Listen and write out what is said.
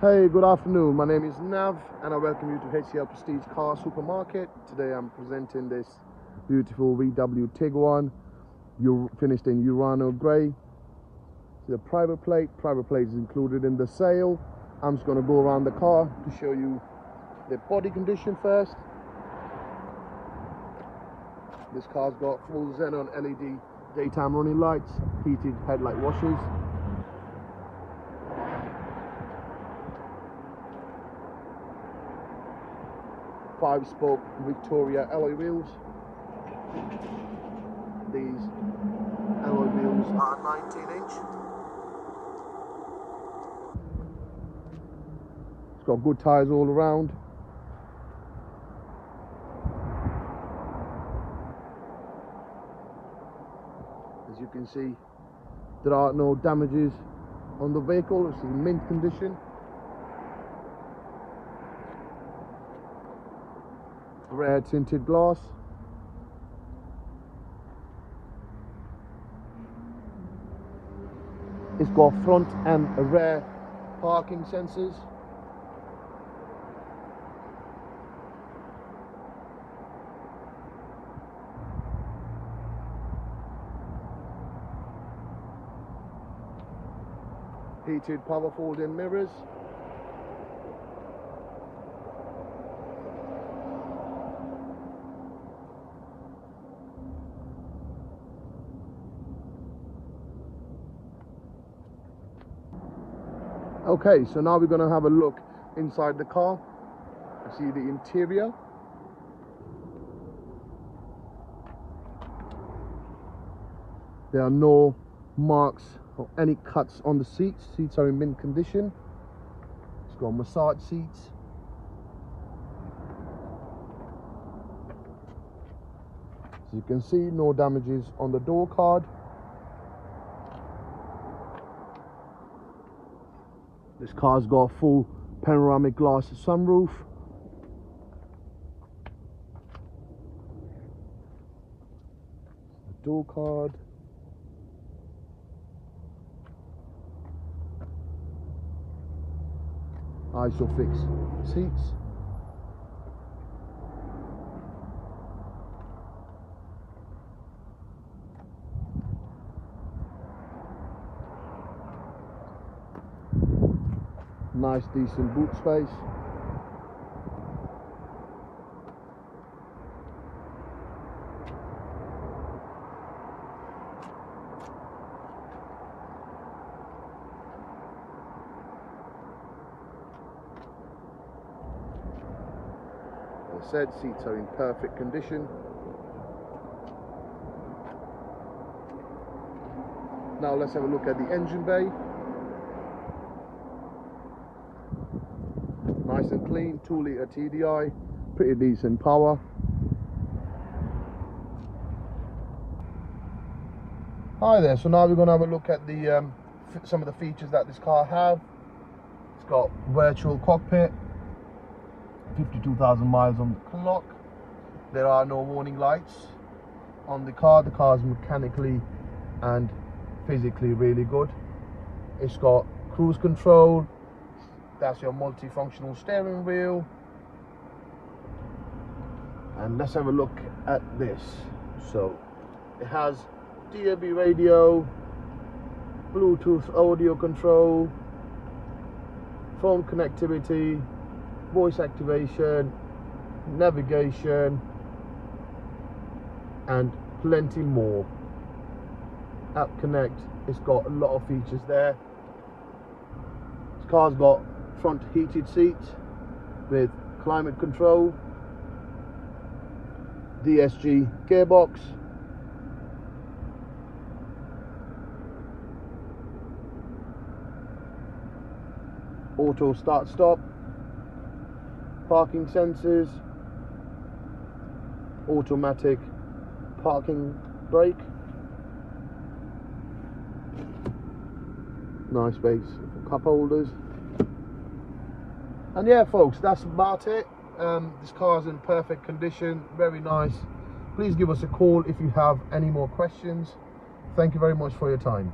Hey, good afternoon. My name is Nav and I welcome you to HCL Prestige Car Supermarket. Today I'm presenting this beautiful VW Tiguan. You finished in Urano Grey. The private plate, private plate is included in the sale. I'm just going to go around the car to show you the body condition first. This car's got full xenon LED daytime running lights, heated headlight washers, five spoke Victoria alloy wheels. These alloy wheels are 19 inch. It's got good tyres all around. As you can see, there are no damages on the vehicle, it's in mint condition. Rear tinted glass. It's got front and rear parking sensors. Heated power folding mirrors. Okay, so now we're going to have a look inside the car. See the interior. There are no marks or any cuts on the seats. Seats are in mint condition. It's got massage seats. As you can see, no damages on the door card. This car's got a full panoramic glass sunroof. The door card. ISOFIX seats. Nice decent boot space I said, seats are in perfect condition. Now let's have a look at the engine bay. Nice and clean 2 litre TDI pretty decent power. Hi there so now we're going to have a look at the um, some of the features that this car have. It's got virtual cockpit 52,000 miles on the clock. There are no warning lights on the car. The car is mechanically and physically really good. It's got cruise control that's your multifunctional steering wheel. And let's have a look at this. So it has DAB radio Bluetooth audio control phone connectivity voice activation navigation and plenty more. App connect it's got a lot of features there. This car's got front heated seats with climate control, DSG gearbox, auto start stop, parking sensors, automatic parking brake, nice base cup holders and yeah folks that's about it. Um, this car is in perfect condition very nice. Please give us a call if you have any more questions. Thank you very much for your time